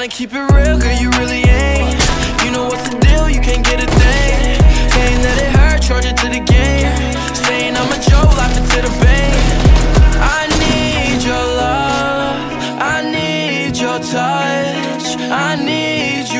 tryna keep it real, girl, you really ain't. You know what's the deal, you can't get a thing. Saying that it hurt, charge it to the game. Saying I'm a joke, laugh it to the bank. I need your love, I need your touch. I need you